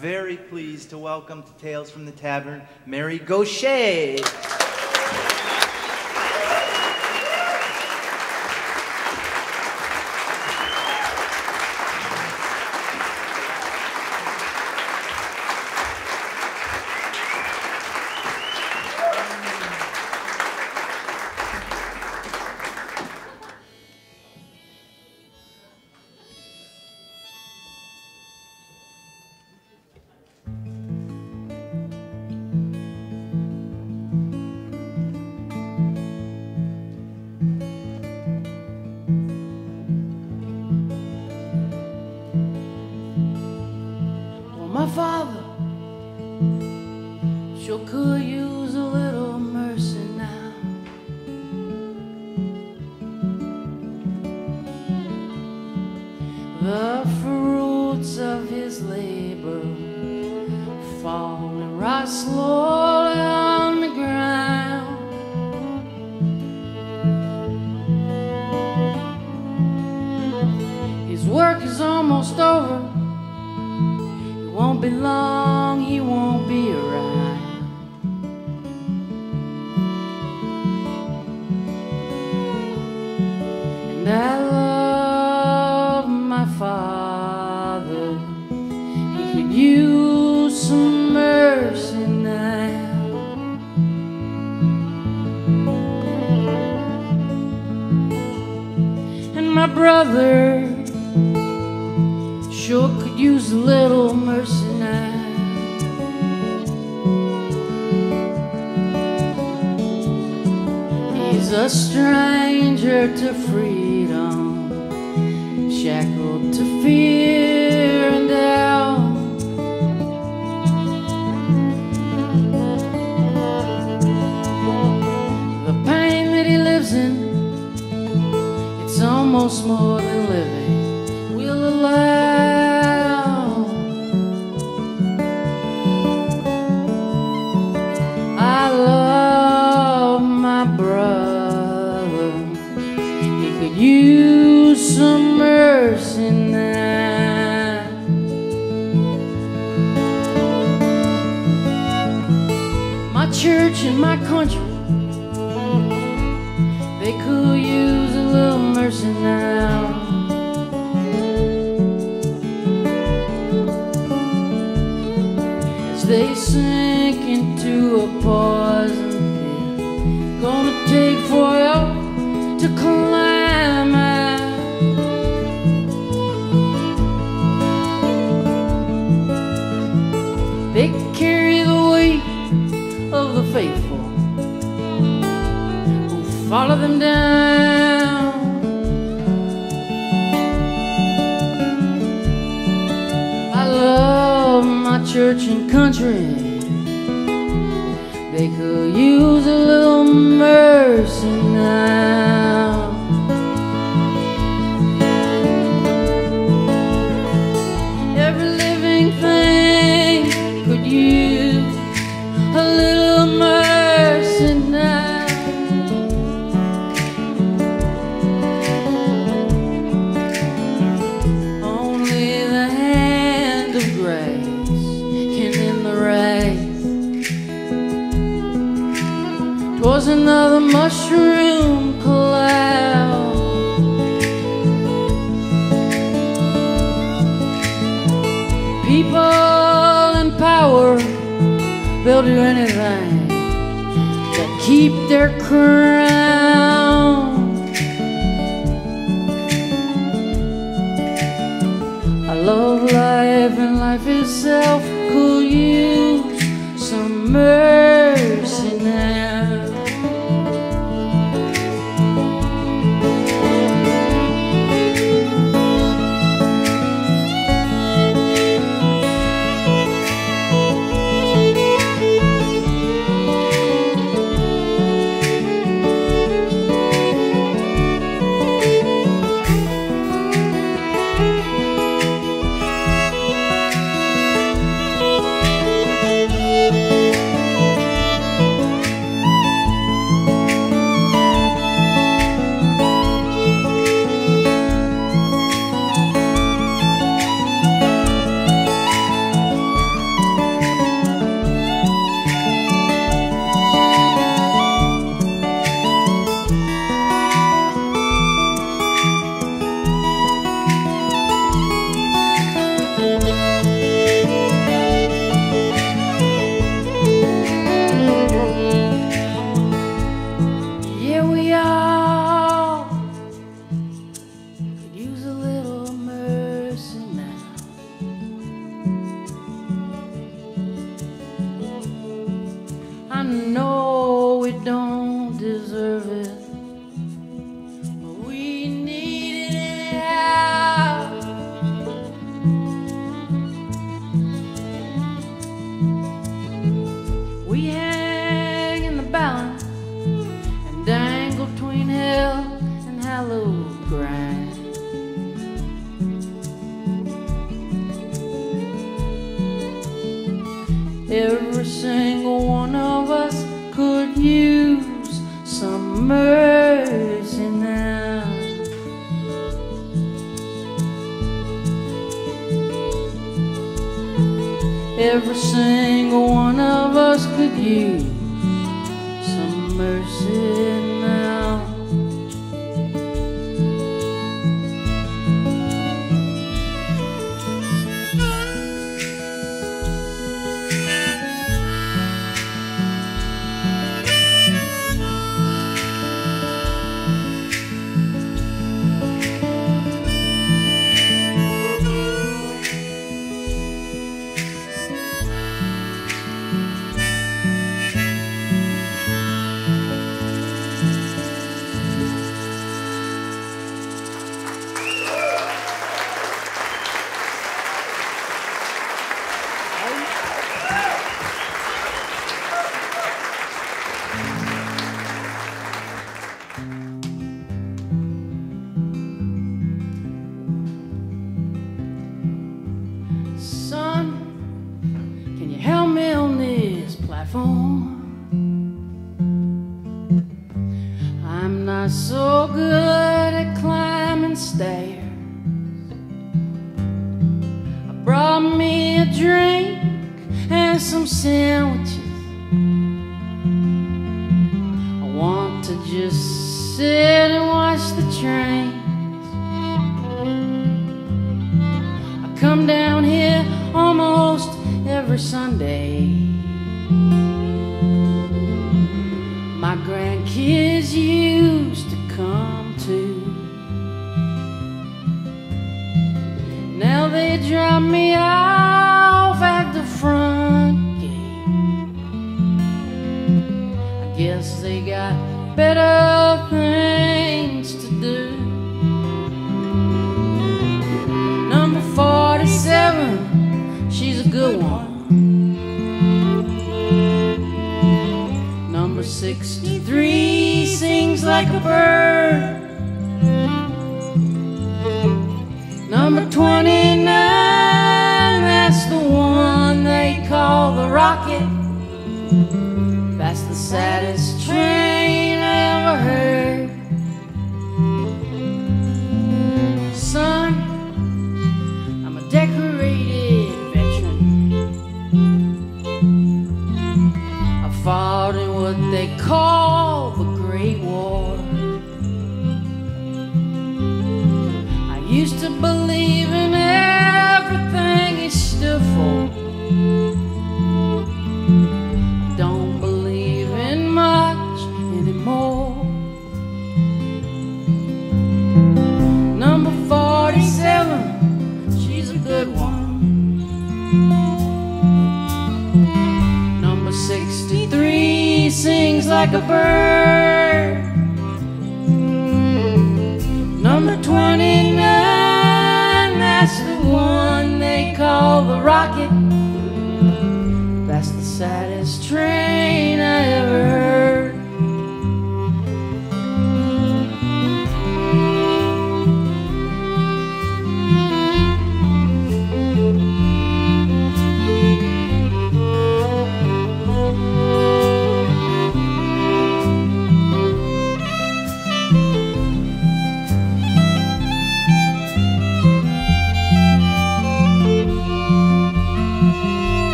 very pleased to welcome to Tales from the Tavern, Mary Gauthier. a stranger to freedom, shackled to fear and doubt. The pain that he lives in, it's almost more than living. church and country. They could use a little mercy now. love life and life itself could use some mercy.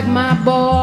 Like my boy.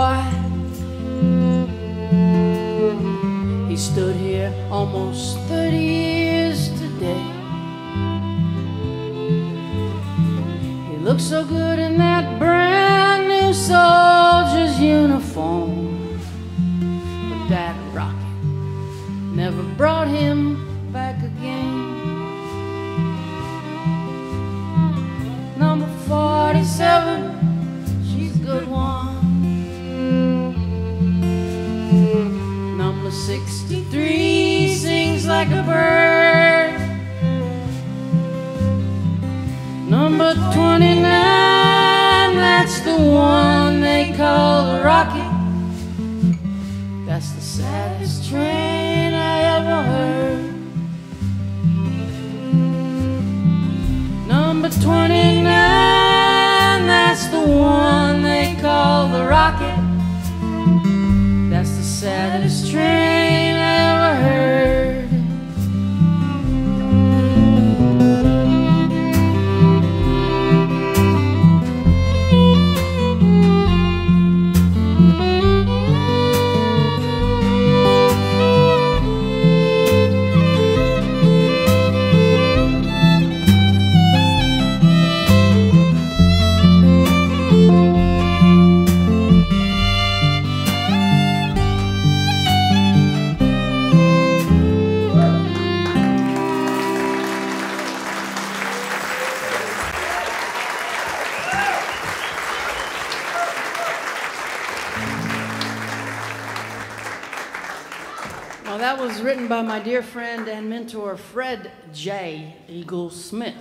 Fred J. Eaglesmith,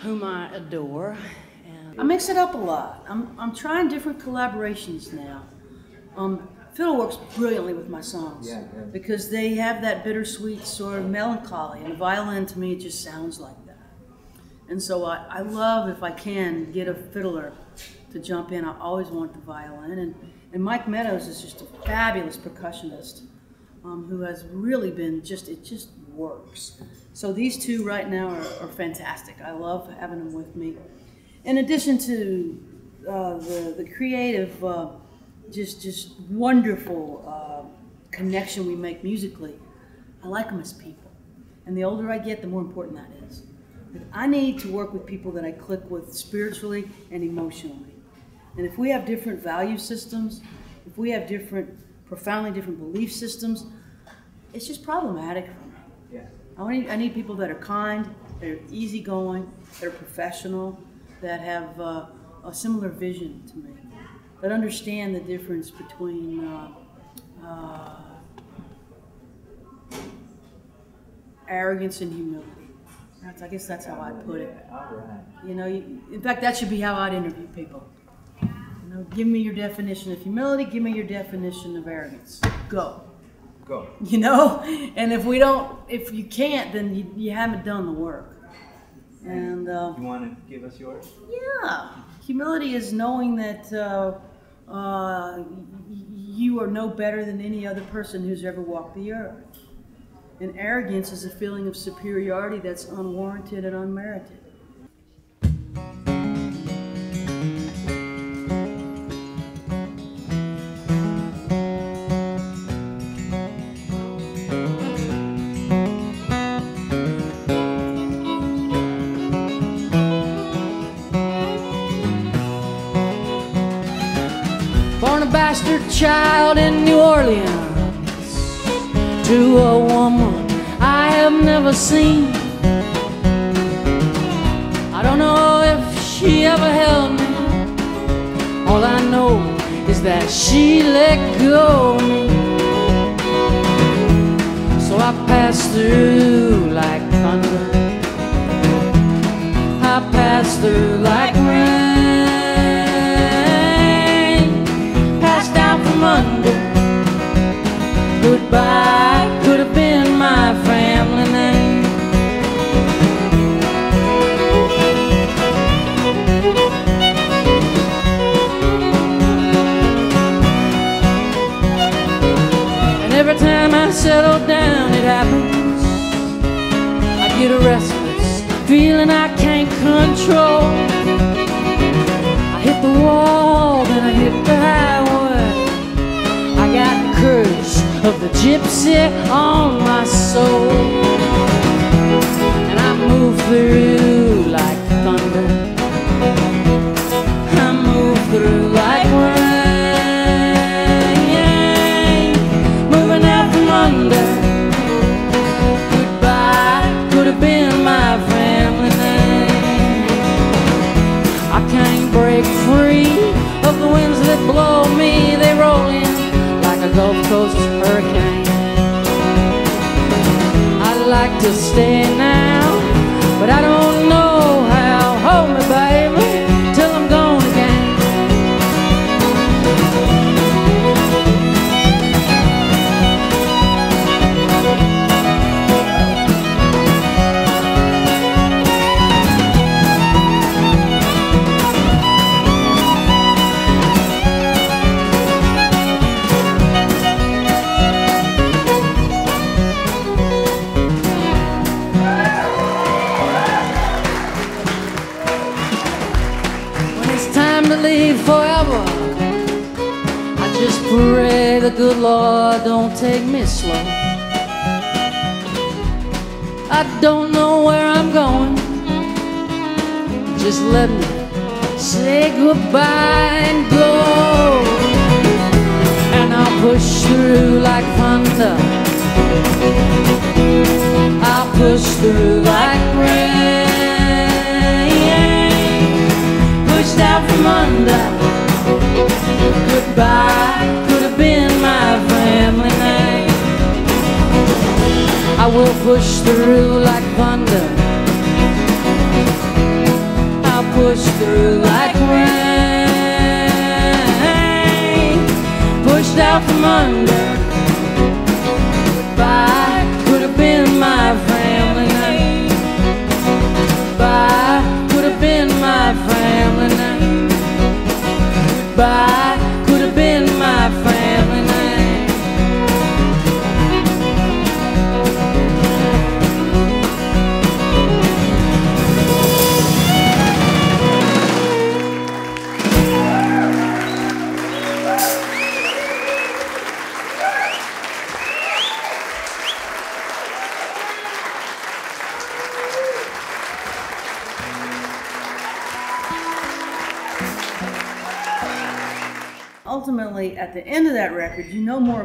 whom I adore. And I mix it up a lot. I'm, I'm trying different collaborations now. Um, fiddle works brilliantly with my songs Yeah, yeah. because they have that bittersweet sort of melancholy, and the violin to me it just sounds like that. And so I, I love if I can get a fiddler to jump in. I always want the violin. And, and Mike Meadows is just a fabulous percussionist um, who has really been just, it just works. So these two right now are, are fantastic. I love having them with me. In addition to uh, the, the creative, uh, just, just wonderful uh, connection we make musically, I like them as people. And the older I get, the more important that is. I need to work with people that I click with spiritually and emotionally. And if we have different value systems, if we have different, profoundly different belief systems, it's just problematic for me. Yeah. I need, I need people that are kind, they're easygoing, they're professional, that have uh, a similar vision to me, that understand the difference between uh, uh, arrogance and humility. That's, I guess that's how I put it. You know, you, in fact, that should be how I'd interview people. You know, give me your definition of humility. Give me your definition of arrogance. Go. Go. You know, and if we don't, if you can't, then you, you haven't done the work. And uh, You want to give us yours? yeah, humility is knowing that uh, uh, you are no better than any other person who's ever walked the earth. And arrogance is a feeling of superiority that's unwarranted and unmerited. Child in New Orleans to a woman I have never seen. I don't know if she ever held me. All I know is that she let go of me. So I passed through like thunder. I passed through like I settle down, it happens. I get a restless feeling I can't control. I hit the wall, then I hit the highway. I got the curse of the gypsy on my soul. And I move through Coast hurricane. I'd like to stay now, take me slow. I don't know where I'm going. Just let me say goodbye and go. And I'll push through like thunder. I'll push through like rain. Pushed out from under. Goodbye will push through like thunder. I'll push through like rain. Pushed out from under. Goodbye could have been my family name. Goodbye could have been my family name. Goodbye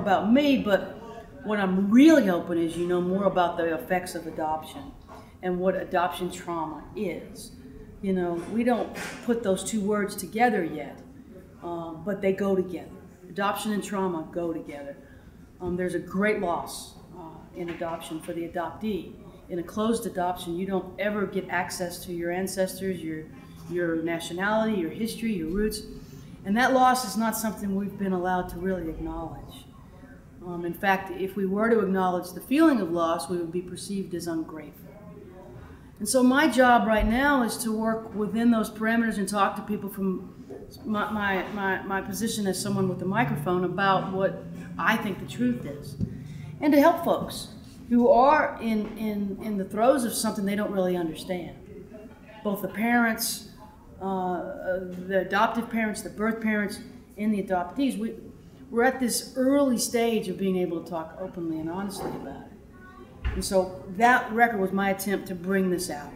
about me but what i'm really hoping is you know more about the effects of adoption and what adoption trauma is. You know we don't put those two words together yet um, but they go together. Adoption and trauma go together. Um, there's a great loss uh, in adoption for the adoptee. In a closed adoption you don't ever get access to your ancestors your your nationality your history your roots. And that loss is not something we've been allowed to really acknowledge. Um, in fact, if we were to acknowledge the feeling of loss, we would be perceived as ungrateful. And so, my job right now is to work within those parameters and talk to people from my, my, my, my position as someone with a microphone about what I think the truth is. And to help folks who are in, in, in the throes of something they don't really understand. Both the parents, uh, the adoptive parents, the birth parents, and the adoptees. We, we're at this early stage of being able to talk openly and honestly about it. And so that record was my attempt to bring this out.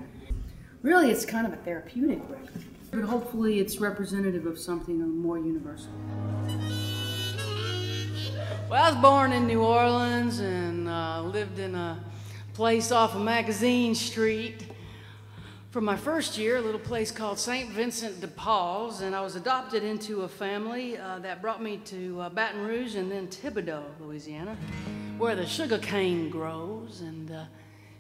Really, it's kind of a therapeutic record, but hopefully it's representative of something more universal. Well, I was born in New Orleans and uh, lived in a place off of Magazine Street for my first year, a little place called St. Vincent de Paul's, and I was adopted into a family uh, that brought me to uh, Baton Rouge and then Thibodaux, Louisiana, where the sugar cane grows. And uh,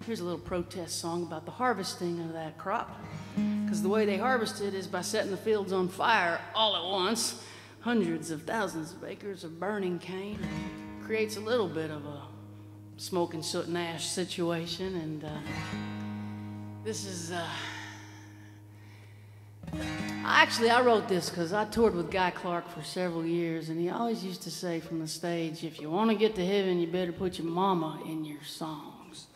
here's a little protest song about the harvesting of that crop. Because the way they harvest it is by setting the fields on fire all at once. Hundreds of thousands of acres of burning cane creates a little bit of a smoke and soot and ash situation. And uh, this is. Uh, Actually, I wrote this because I toured with Guy Clark for several years, and he always used to say from the stage, if you want to get to heaven, you better put your mama in your songs.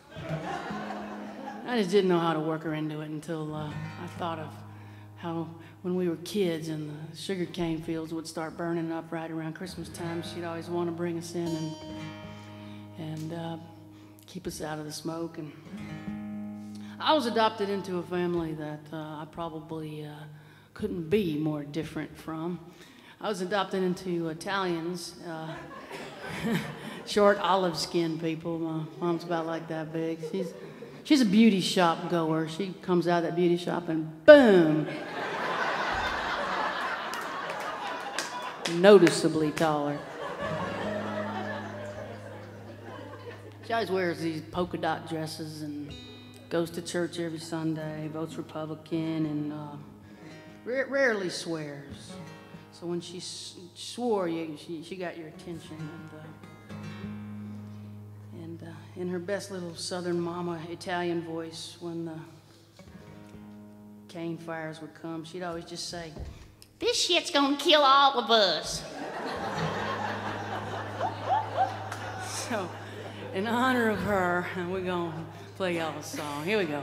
I just didn't know how to work her into it until uh, I thought of how when we were kids and the sugar cane fields would start burning up right around Christmas time, she'd always want to bring us in and, and uh, keep us out of the smoke. And I was adopted into a family that uh, I probably uh, couldn't be more different from. I was adopted into Italians, uh, short olive skinned people. My mom's about like that big. She's, she's a beauty shop goer. She comes out of that beauty shop and boom, noticeably taller. She always wears these polka dot dresses and goes to church every Sunday, votes Republican, and uh, ra- rarely swears. So when she s- swore, you, she, she got your attention. And, uh, and uh, in her best little Southern mama Italian voice, when the cane fires would come, she'd always just say, This shit's gonna kill all of us. so, in honor of her, we're gonna play y'all a song. Here we go.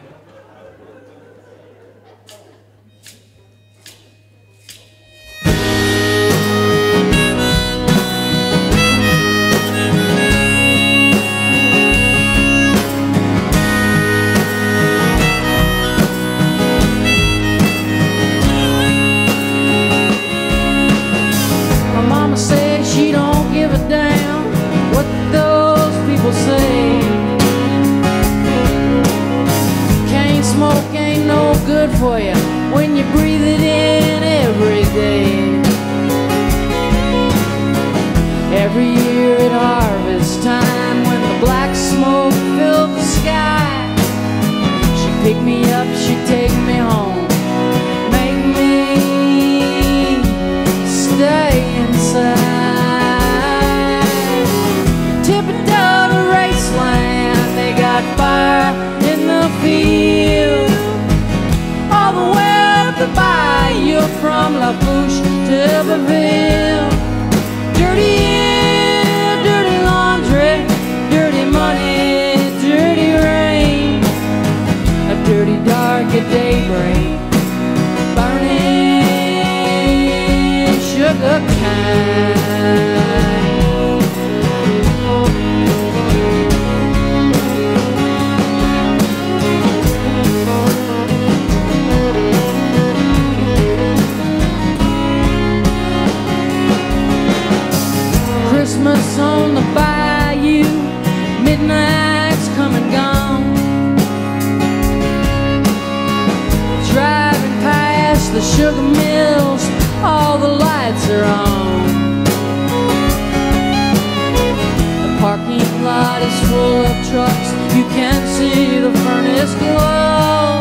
Trucks, you can't see the furnace glow.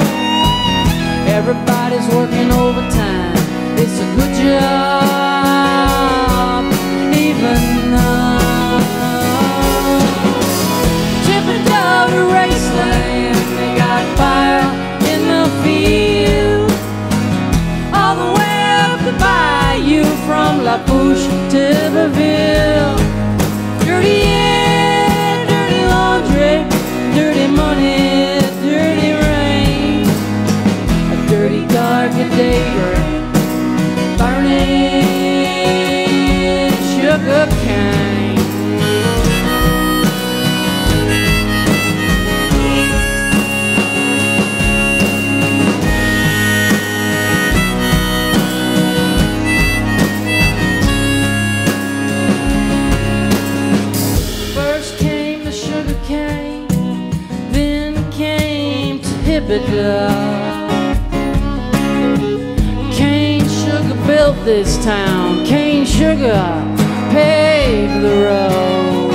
Everybody's working overtime, it's a good job, even though. Tiptoe to Raceland, they got fire in the field. All the way up the bayou from La Bouche to Belleville. Dirty Cane sugar built this town, cane sugar paved the road.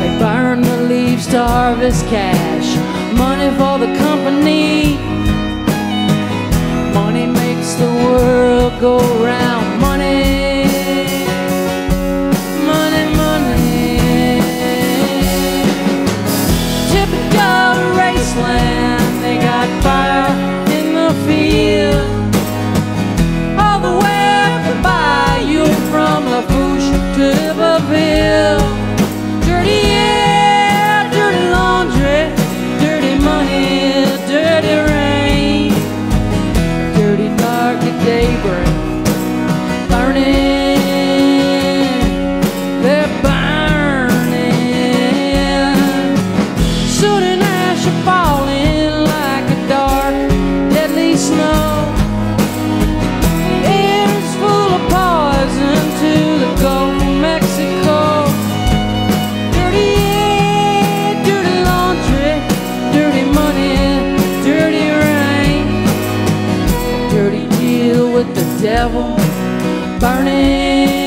They burned the leaves to harvest cash, money for the company. Money makes the world go round, devil, burning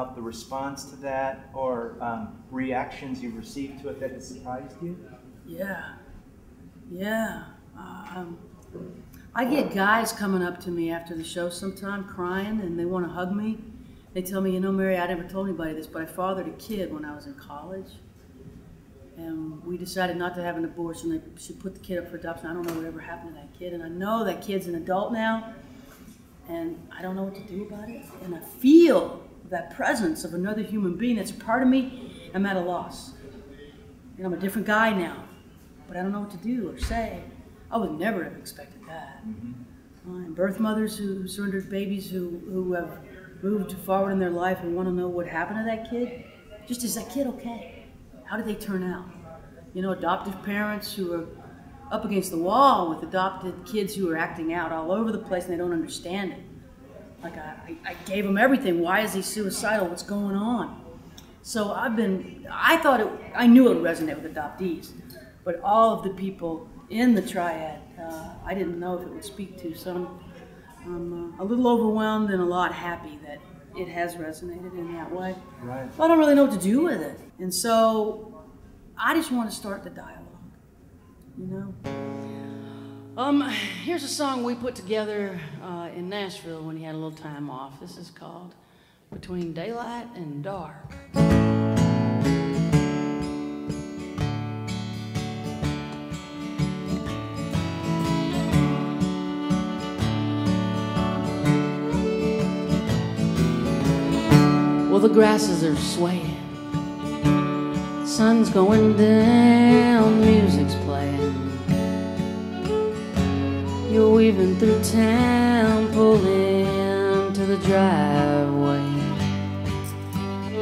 about the response to that or um, reactions you've received to it that surprised you? Yeah, yeah. Um, I get guys coming up to me after the show sometime crying and they want to hug me. They tell me, you know, Mary, I never told anybody this, but I fathered a kid when I was in college. and we decided not to have an abortion. They should put the kid up for adoption. I don't know whatever happened to that kid, and I know that kid's an adult now, and I don't know what to do about it. And I feel that presence of another human being that's a part of me. I'm at a loss, and I'm a different guy now, but I don't know what to do or say. I would never have expected that. Uh, and birth mothers who surrendered babies who, who have moved forward in their life and want to know what happened to that kid. Just is that kid okay? How did they turn out? You know, adoptive parents who are up against the wall with adopted kids who are acting out all over the place and they don't understand it. Like I, I gave him everything. Why is he suicidal? What's going on? So I've been. I thought it. I knew it would resonate with adoptees, but all of the people in the triad, uh, I didn't know if it would speak to. So I'm, I'm uh, a little overwhelmed and a lot happy that it has resonated in that way. Right. I don't really know what to do with it, and so I just want to start the dialogue. You know. Um, here's a song we put together uh, in Nashville when he had a little time off. This is called Between Daylight and Dark. Well, the grasses are swaying, sun's going down, music's Weaving through town, pull into the driveway.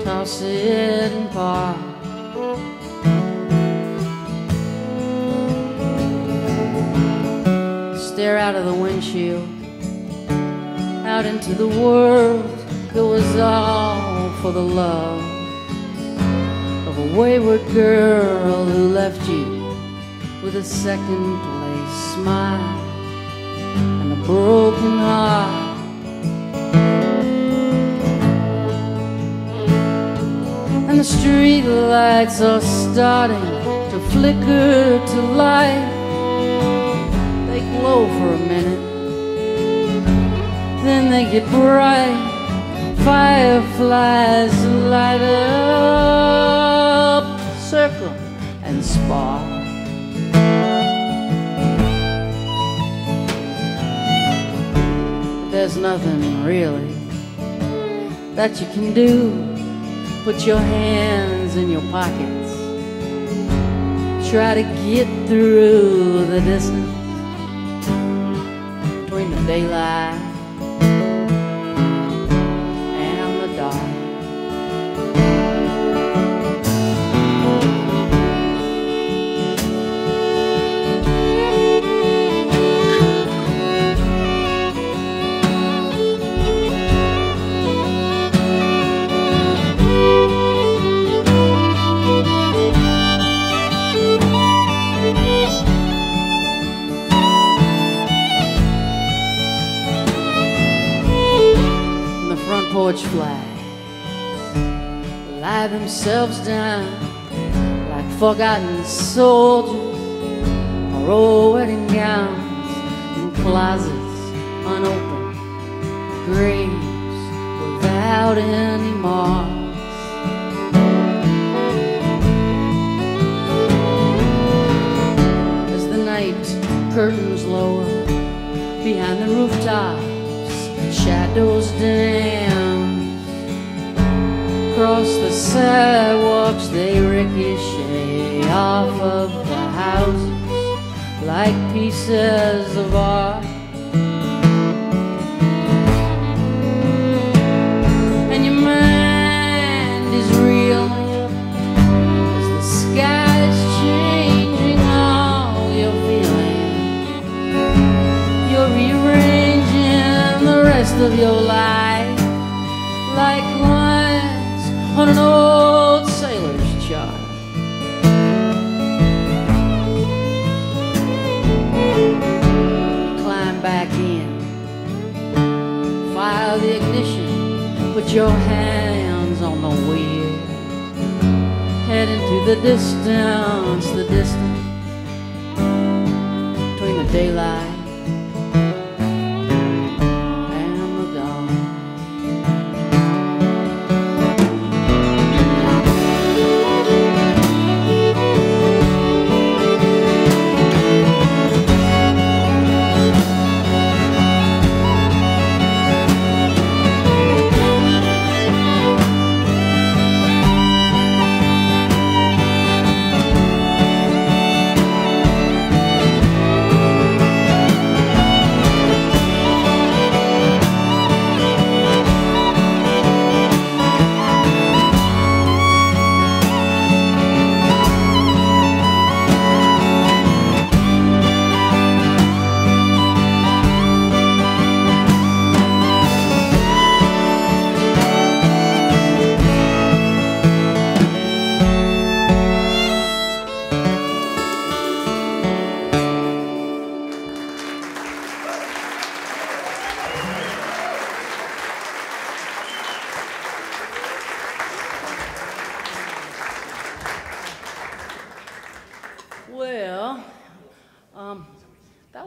Toss it and park. Stare out of the windshield, out into the world. It was all for the love of a wayward girl who left you with a second place smile broken heart. And the street lights are starting to flicker to light. They glow for a minute, then they get bright. Fireflies light up, circle and spark. There's nothing really that you can do. Put your hands in your pockets. Try to get through the distance between the daylight porch flags lie themselves down like forgotten soldiers. Or old wedding gowns in closets unopened graves without any marks. As the night curtains lower behind the rooftops shadows dance across the sidewalks they ricochet off of the houses like pieces of art. And your mind is reeling as the sky's changing all your feelings. You're rearranging the rest of your life put your hands on the wheel. Head into the distance, the distance between the daylight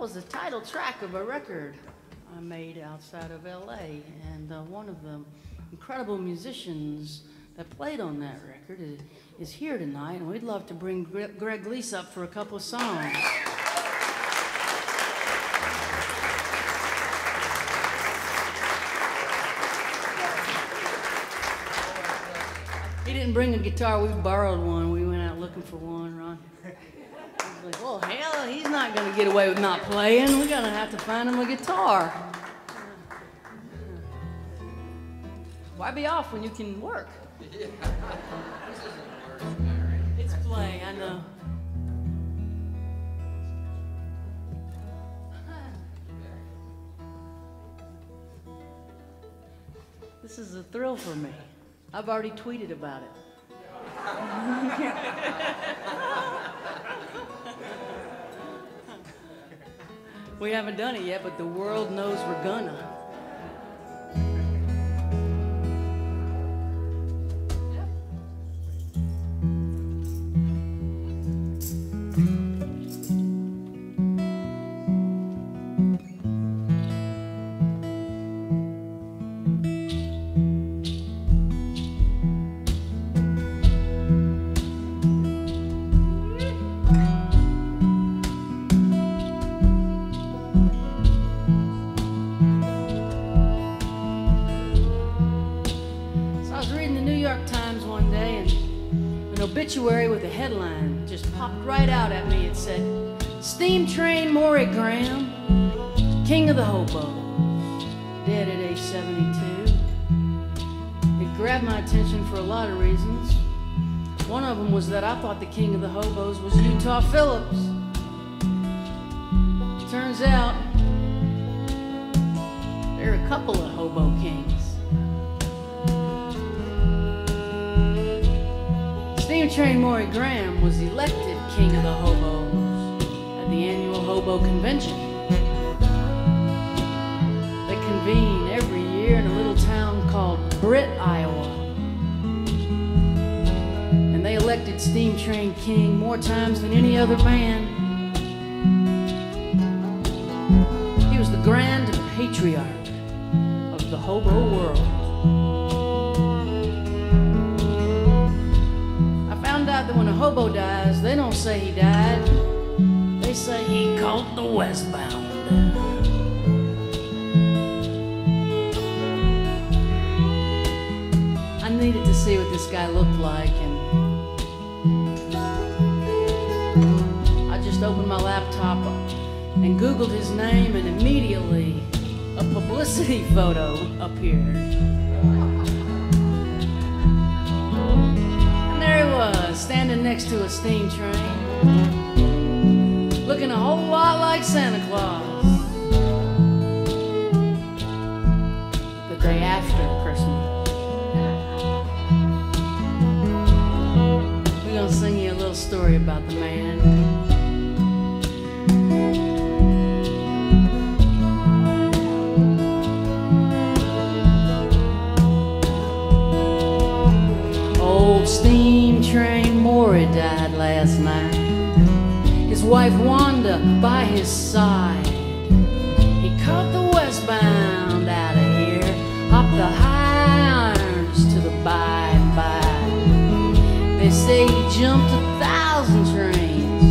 was the title track of a record I made outside of LA. And uh, one of the incredible musicians that played on that record is, is here tonight. And we'd love to bring Gre- Greg Leisz up for a couple of songs. He didn't bring a guitar. We borrowed one. We went out looking for one, Ron. I was like, well, hell, to get away with not playing. We're to have to find him a guitar. Why be off when you can work? It's play, I know. This is a thrill for me. I've already tweeted about it. we haven't done it yet, but the world knows we're gonna. I thought the King of the Hobos was Utah Phillips. Turns out, there are a couple of hobo kings. Steam Train Maury Graham was elected King of the Hobos at the annual Hobo Convention. They convene every year in a little town called Britt, Iowa. Steam Train King more times than any other band. He was the grand patriarch of the hobo world. I found out that when a hobo dies, they don't say he died. They say he caught the westbound. I needed to see what this guy looked like, opened my laptop and Googled his name, and immediately a publicity photo appeared. And there he was, standing next to a steam train, looking a whole lot like Santa Claus. The day after Christmas. We're gonna sing you a little story about the man. Last night. His wife Wanda by his side. He caught the westbound out of here, hopped the high irons to the by and by. They say he jumped a thousand trains,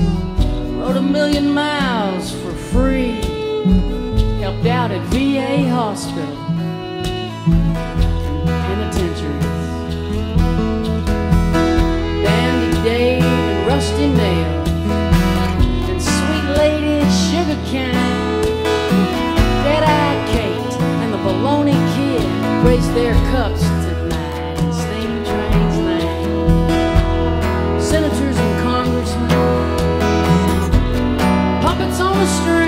rode a million miles for free, helped out at VA hospital, and Rusty Nail, and Sweet Lady Sugar Cane, Dead-Eyed Kate and the Baloney Kid raised their cups tonight in steam train's name. Senators and congressmen, puppets on a string,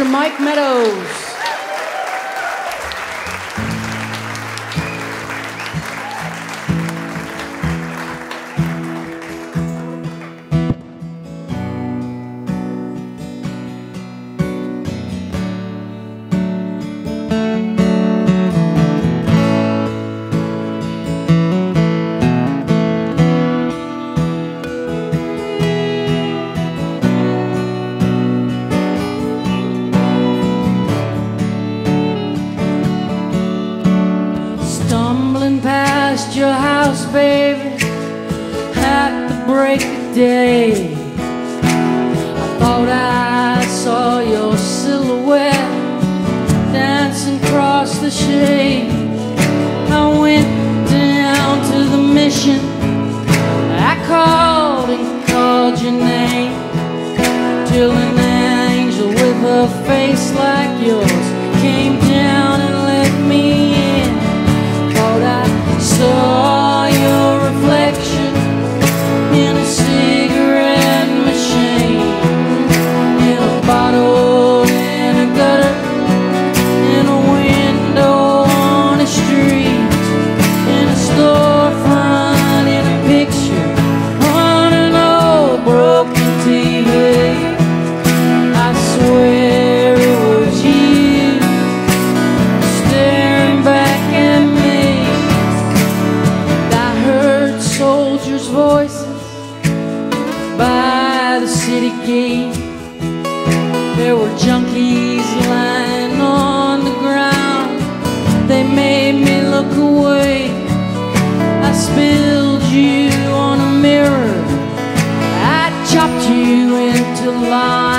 Mr. Mike Meadows. build you on a mirror. I chopped you into line.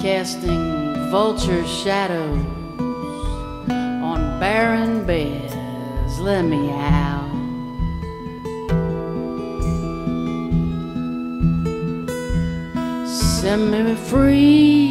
Casting vulture shadows on barren beds. Let me out. Set me free.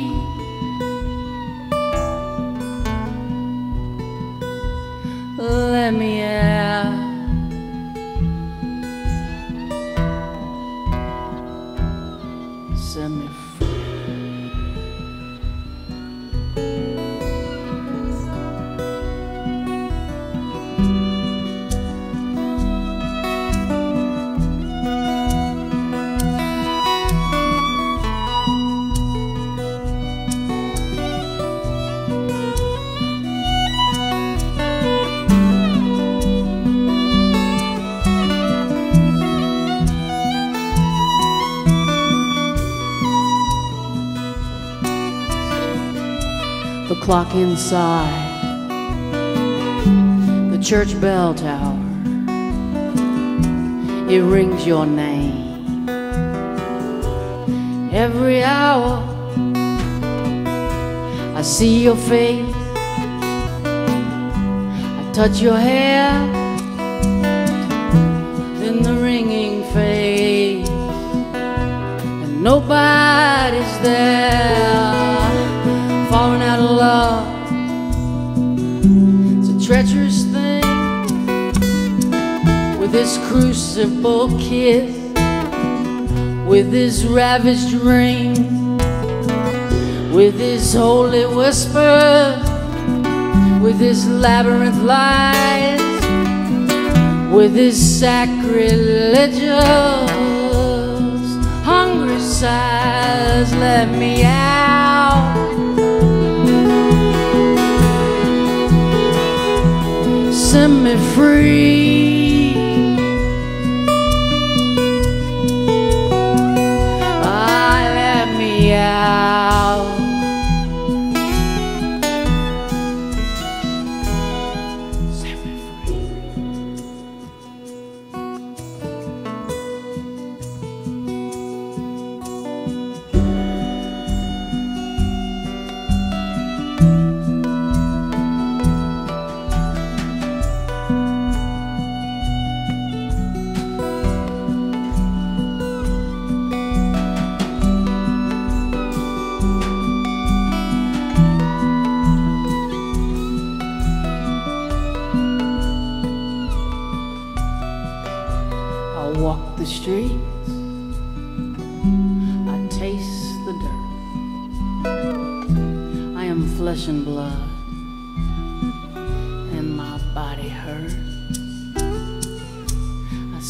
Clock inside. The church bell tower. It rings your name. Every hour. I see your face, I touch your hair, then the ringing fades, and nobody's there this crucible kiss, with this ravished ring, with this holy whisper, with this labyrinth lies, with this sacrilegious hungry sighs. Let me out. Send me free.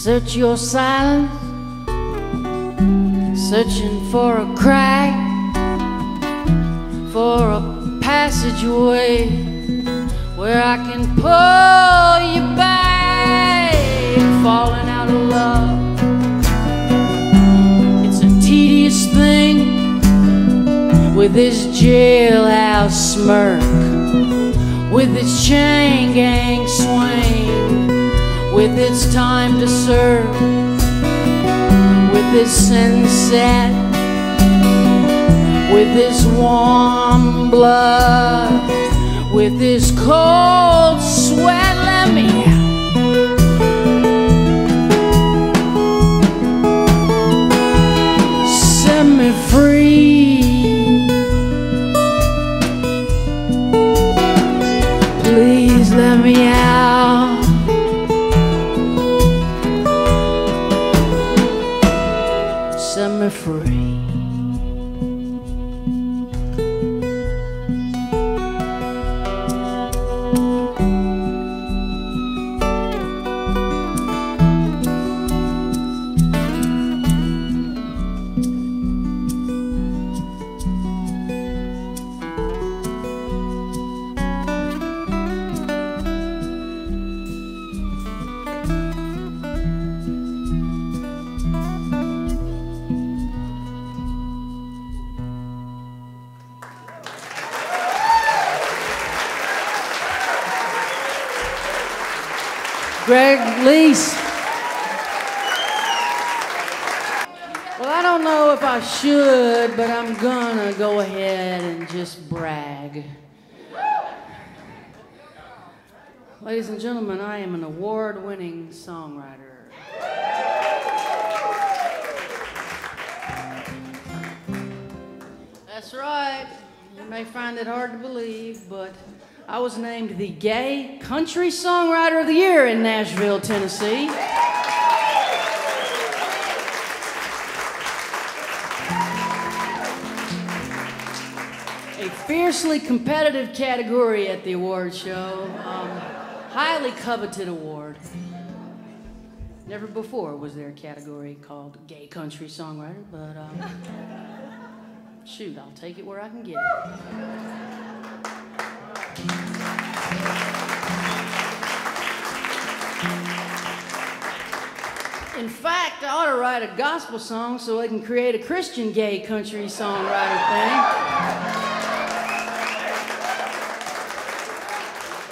Search your silence, searching for a crack, for a passageway where I can pull you back. Falling out of love, it's a tedious thing with this jailhouse smirk, with its chain gang swing, with its time to serve, with this sunset, with its warm blood, with its cold sweat. Let me set me free. Please let me out. Greg Leisz. Well, I don't know if I should, but I'm gonna go ahead and just brag. Ladies and gentlemen, I am an award winning songwriter. That's right. You may find it hard to believe, but I was named the Gay Country Songwriter of the Year in Nashville, Tennessee. A fiercely competitive category at the award show. Um, highly coveted award. Never before was there a category called Gay Country Songwriter, but um, shoot, I'll take it where I can get it. In fact, I ought to write a gospel song so I can create a Christian gay country songwriter thing.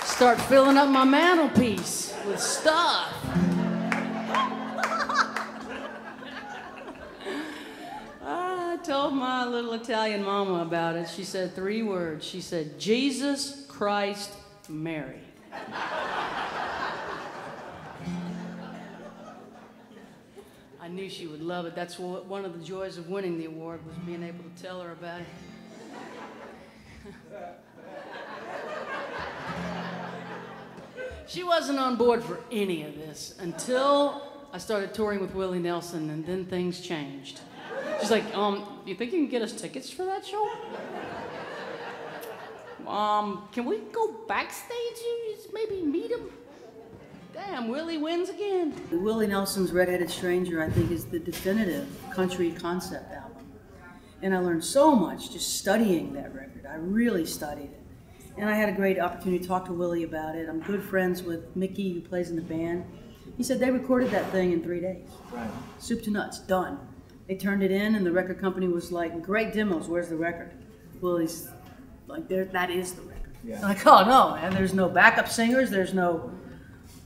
Start filling up my mantelpiece with stuff. I told my little Italian mama about it. She said three words. She said, Jesus Christ Mary. I knew she would love it. That's what, one of the joys of winning the award was being able to tell her about it. she wasn't on board for any of this until I started touring with Willie Nelson, and then things changed. She's like, um, you think you can get us tickets for that show? Um, can we go backstage and just maybe meet him? Damn, Willie wins again. Willie Nelson's Redheaded Stranger, I think, is the definitive country concept album. And I learned so much just studying that record. I really studied it. And I had a great opportunity to talk to Willie about it. I'm good friends with Mickey, who plays in the band. He said they recorded that thing in three days. Right. Soup to nuts, done. They turned it in, and the record company was like, "Great demos. Where's the record?" Willie's like, "There, that is the record." Yeah. Like, "Oh no!" And there's no backup singers. There's no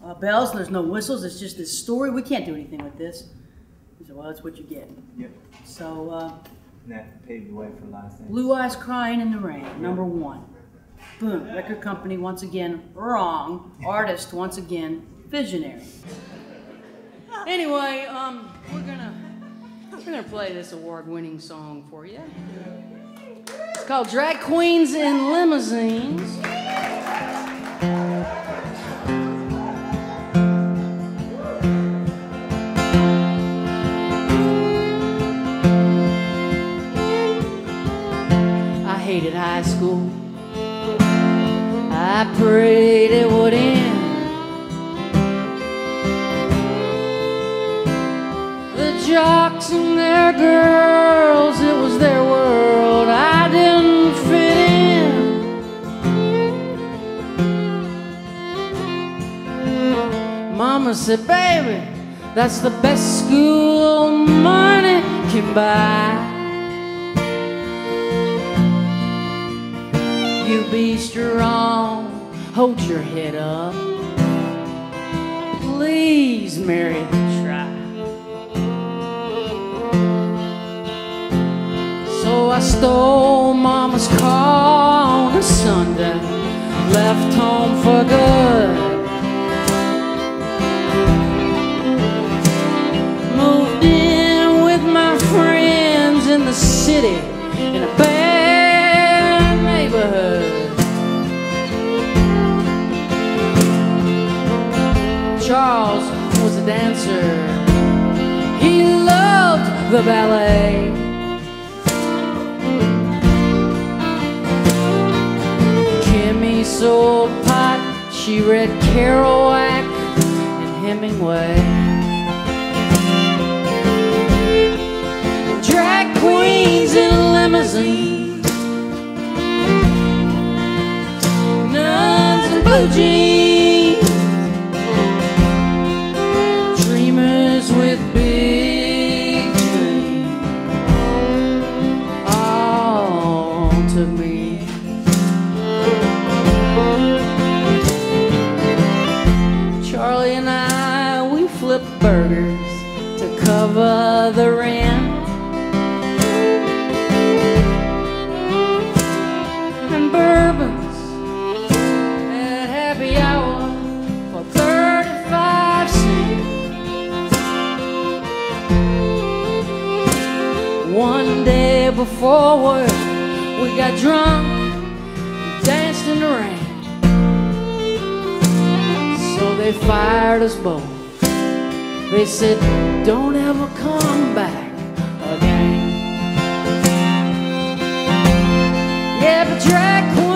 uh, bells. There's no whistles. It's just this story. We can't do anything with this. He said, "Well, that's what you get." Yep. So, uh, that paved the way for a lot of things. Blue Eyes Crying in the Rain, number one. Boom. Record company once again wrong. Artist once again visionary. Anyway, um, we're gonna we're gonna play this award-winning song for you. It's called "Drag Queens in Limousines." I hated high school. I prayed it would end. The jocks and their girls, Mama said, baby, that's the best school money can buy. You be strong, hold your head up. Please, Mary, try. So I stole Mama's car on a Sunday, left home for good. City in a bad neighborhood. Charles was a dancer. He loved the ballet. Kimmy sold pot. She read Kerouac and Hemingway. Queens in limousines. Nuns in blue jeans. Got drunk, danced in the rain. So they fired us both. They said, Don't ever come back again. Yeah, but drag queens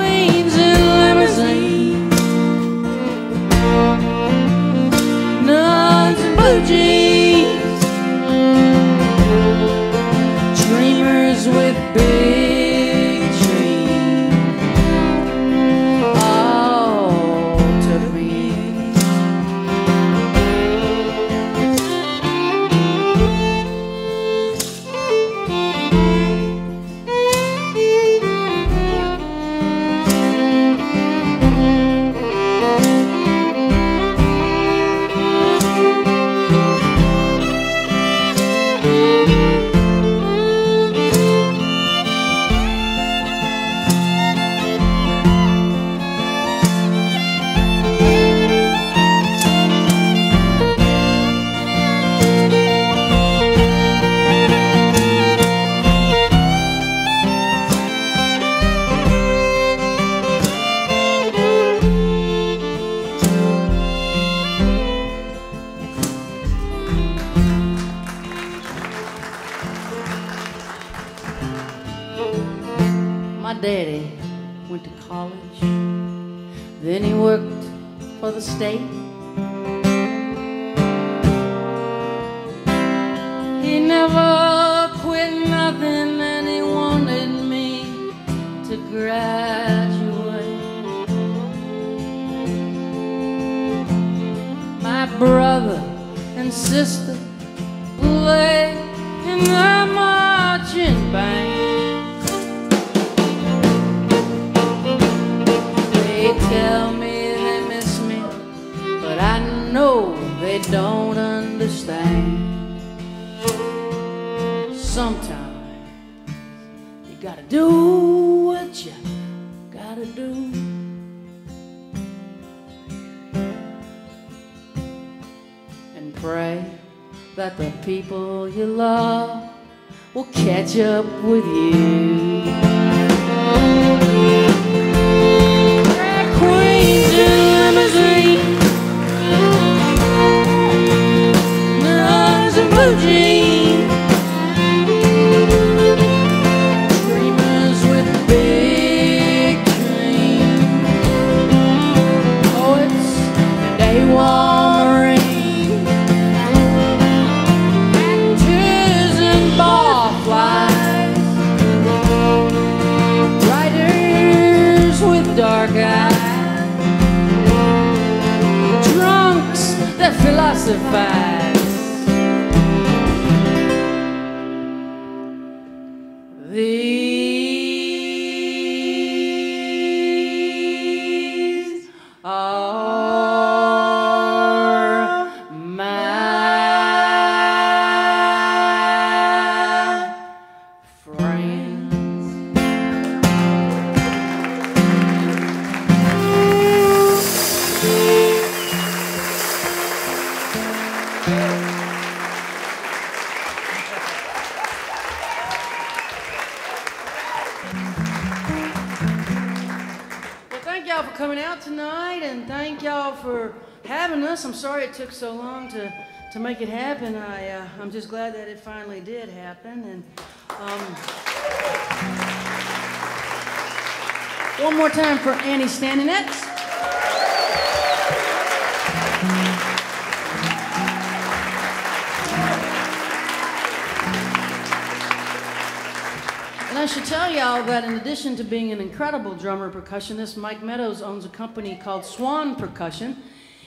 should tell y'all that in addition to being an incredible drummer percussionist, Mike Meadows owns a company called Swan Percussion.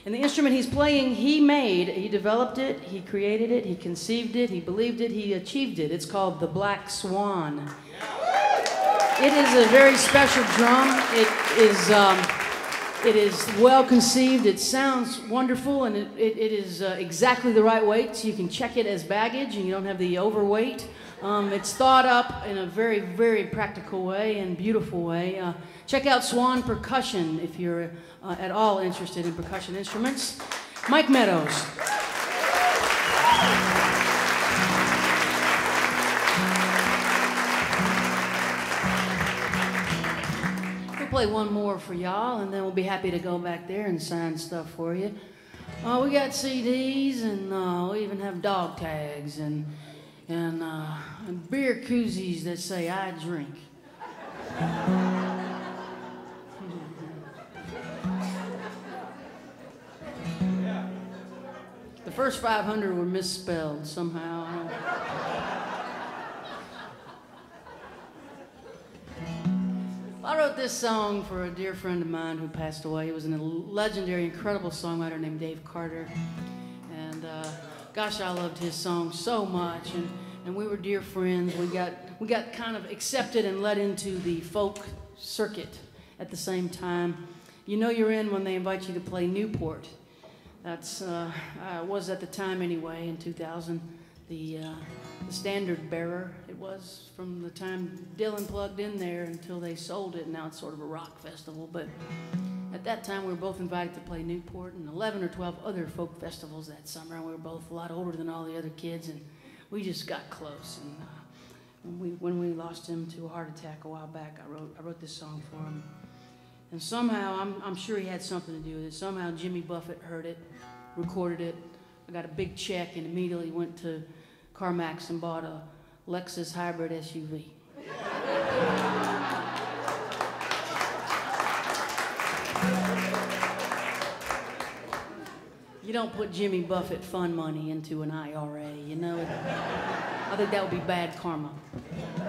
And the instrument he's playing, he made, he developed it, he created it, he conceived it, he believed it, he achieved it. It's called the Black Swan. It is a very special drum. It is um, It is well conceived. It sounds wonderful, and it, it, it is uh, exactly the right weight, so you can check it as baggage, and you don't have the overweight. Um, it's thought up in a very, very practical way and beautiful way. Uh, check out Swan Percussion if you're uh, at all interested in percussion instruments. Mike Meadows. We'll play one more for y'all, and then we'll be happy to go back there and sign stuff for you. Uh, we got CDs, and uh, we even have dog tags and and, uh, and beer koozies that say "I drink." the first 500 were misspelled somehow. I wrote this song for a dear friend of mine who passed away. He was a legendary, incredible songwriter named Dave Carter. And uh, gosh, I loved his song so much. And, and we were dear friends. We got, we got kind of accepted and led into the folk circuit at the same time. You know you're in when they invite you to play Newport. That's, uh, I was at the time anyway, in 2000 the, uh, the standard bearer. It was from the time Dylan plugged in there until they sold it. Now it's sort of a rock festival. But at that time, we were both invited to play Newport and 11 or 12 other folk festivals that summer. And we were both a lot older than all the other kids. And we just got close. And uh, when, we, when we lost him to a heart attack a while back, I wrote, I wrote this song for him. And somehow, I'm, I'm sure he had something to do with it. Somehow, Jimmy Buffett heard it, recorded it. I got a big check and immediately went to CarMax and bought a Lexus hybrid SUV. You don't put Jimmy Buffett fund money into an IRA, you know? I think that would be bad karma.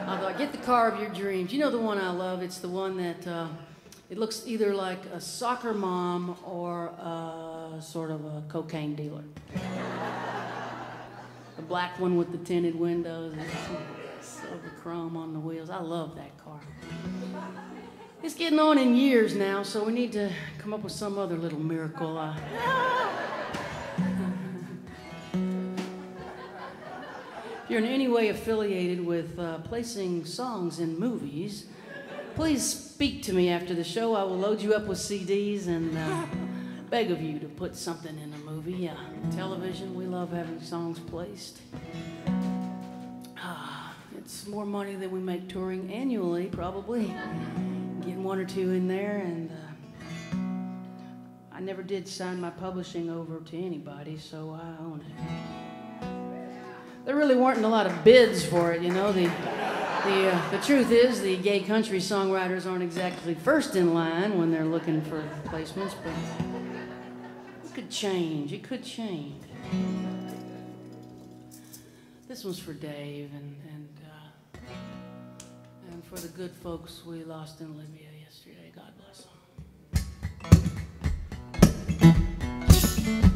I thought, get the car of your dreams. You know the one I love? It's the one that uh, it looks either like a soccer mom or a, sort of a cocaine dealer the black one with the tinted windows and silver chrome on the wheels. I love that car. It's getting on in years now, so we need to come up with some other little miracle. Uh, you're in any way affiliated with uh, placing songs in movies, please speak to me after the show. I will load you up with CDs and uh, beg of you to put something in a movie. Television, we love having songs placed. Uh, it's more money than we make touring annually, probably. Getting one or two in there, and uh, I never did sign my publishing over to anybody, so I own it. There really weren't a lot of bids for it, you know. The the, uh, the truth is, the gay country songwriters aren't exactly first in line when they're looking for placements, but it could change. It could change. This one's for Dave and and uh, and for the good folks we lost in Libya yesterday. God bless them.